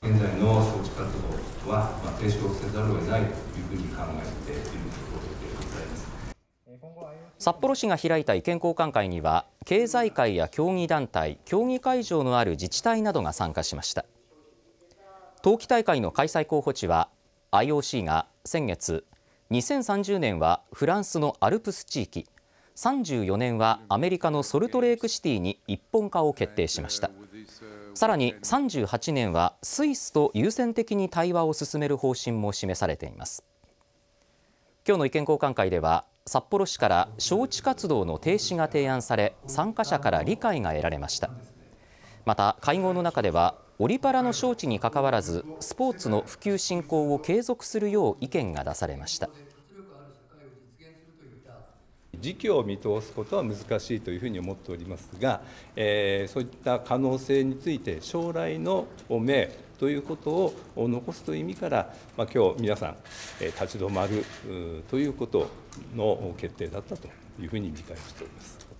現在の招致活動は停止をせざるを得ないというふうに考えているところでございます。札幌市が開いた意見交換会には経済界や競技団体競技会場のある自治体などが参加しました。冬季大会の開催候補地は IOC が先月2030年はフランスのアルプス地域34年はアメリカのソルトレークシティに一本化を決定しました。さらに38年はスイスと優先的に対話を進める方針も示されています。今日の意見交換会では札幌市から招致活動の停止が提案され参加者から理解が得られました。また会合の中ではオリパラの招致にかかわらずスポーツの普及振興を継続するよう意見が出されました。時期を見通すことは難しいというふうに思っておりますが、えー、そういった可能性について将来の目ということを残すという意味から、まあ、今日皆さん、え、立ち止まるということの決定だったというふうに理解しております。